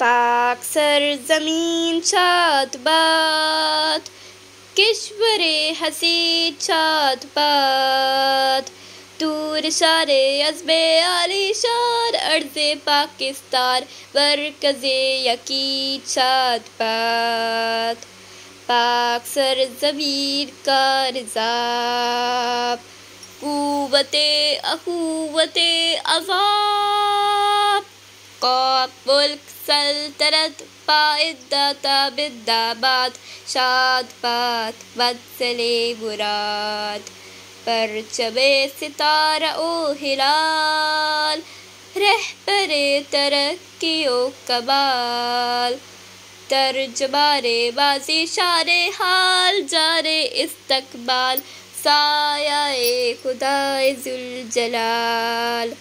पाक सर ज़मीन छात बात। किश्वरे हसी छत बात। दूर शारे अजबे आलिशान अर्ज़ पाकिस्तान, मरकज़ यकी छात बात। पाक सर ज़मीन का निज़ाम कुवत अखुवत अजाब। कौप सल्तनत पाइदाता बिदाबाद शाद बात मंसले मुराद पर चबे सितारा ओ हिलाल रह परे तरक्कीओ कबाल तर्जमारे बाजी शारे हाल जारे इस्तकबाल साया खुदा जुल जलाल